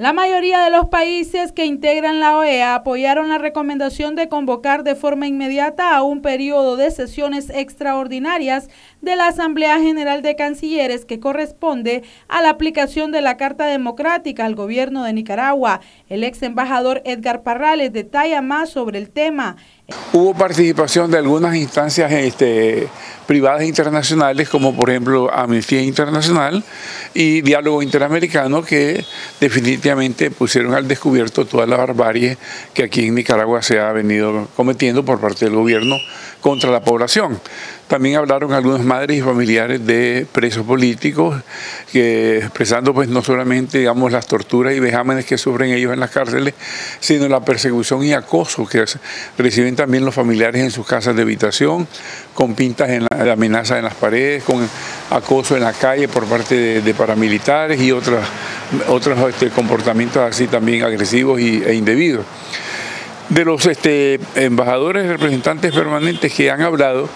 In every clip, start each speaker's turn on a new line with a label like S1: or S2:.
S1: La mayoría de los países que integran la OEA apoyaron la recomendación de convocar de forma inmediata a un periodo de sesiones extraordinarias de la Asamblea General de Cancilleres que corresponde a la aplicación de la Carta Democrática al gobierno de Nicaragua. El ex embajador Edgar Parrales detalla más sobre el tema.
S2: Hubo participación de algunas instancias este, privadas internacionales, como por ejemplo Amnistía Internacional y Diálogo Interamericano, que definitivamente pusieron al descubierto toda la barbarie que aquí en Nicaragua se ha venido cometiendo por parte del gobierno contra la población. También hablaron algunas madres y familiares de presos políticos, que, expresando pues no solamente digamos, las torturas y vejámenes que sufren ellos en las cárceles, sino la persecución y acoso que reciben también los familiares en sus casas de habitación, con pintas en la, amenaza en las paredes, con acoso en la calle por parte de, paramilitares y otros este, comportamientos así también agresivos e indebidos. De los este, embajadores representantes permanentes que han hablado,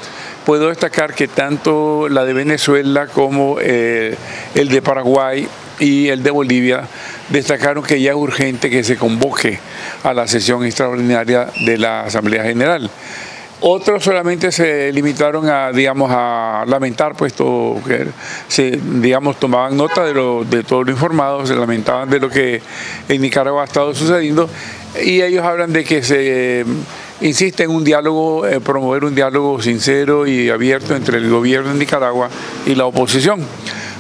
S2: puedo destacar que tanto la de Venezuela como eh, el de Paraguay y el de Bolivia destacaron que ya es urgente que se convoque a la sesión extraordinaria de la Asamblea General. Otros solamente se limitaron a, digamos, a lamentar, puesto que se, digamos, tomaban nota de, lo, de todo lo informado, se lamentaban de lo que en Nicaragua ha estado sucediendo y ellos hablan de que se insiste en un diálogo, eh, promover un diálogo sincero y abierto entre el gobierno de Nicaragua y la oposición.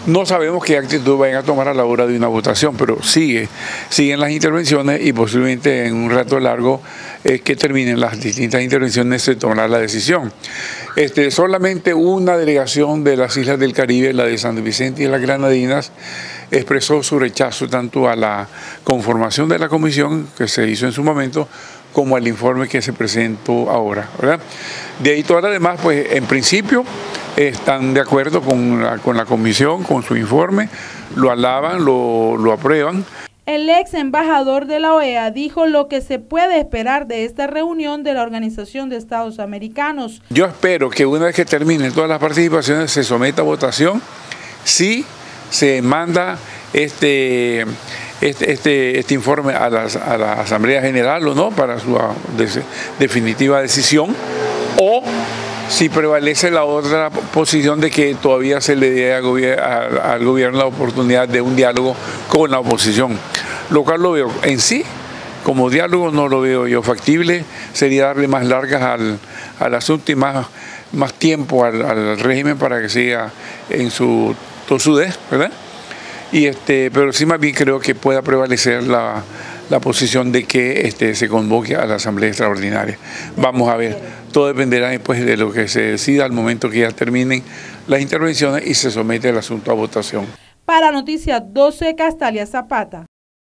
S2: No sabemos qué actitud vayan a tomar a la hora de una votación, pero sigue, siguen las intervenciones y posiblemente en un rato largo que terminen las distintas intervenciones se tomará la decisión. Este, solamente una delegación de las Islas del Caribe, la de San Vicente y las Granadinas, expresó su rechazo tanto a la conformación de la comisión que se hizo en su momento como al informe que se presentó ahora. De ahí todas las demás, pues en principio están de acuerdo con la, con la comisión, con su informe, lo alaban, lo, lo aprueban.
S1: El ex embajador de la OEA dijo lo que se puede esperar de esta reunión de la Organización de Estados Americanos.
S2: Yo espero que una vez que terminen todas las participaciones se someta a votación si se manda este, este, este, este informe a la, a la, Asamblea General o no para su definitiva decisión o si prevalece la otra posición de que todavía se le dé al, gobierno la oportunidad de un diálogo con la oposición, lo cual lo veo en sí como diálogo no lo veo yo factible, sería darle más largas al, al asunto y más, más tiempo al, al, régimen para que siga en su tosudez, ¿verdad? Y este, pero sí más bien creo que pueda prevalecer la, la posición de que este, se convoque a la Asamblea Extraordinaria. Vamos a ver, todo dependerá después de lo que se decida al momento que ya terminen las intervenciones y se somete el asunto a votación.
S1: Para Noticias 12, Castalia Zapata.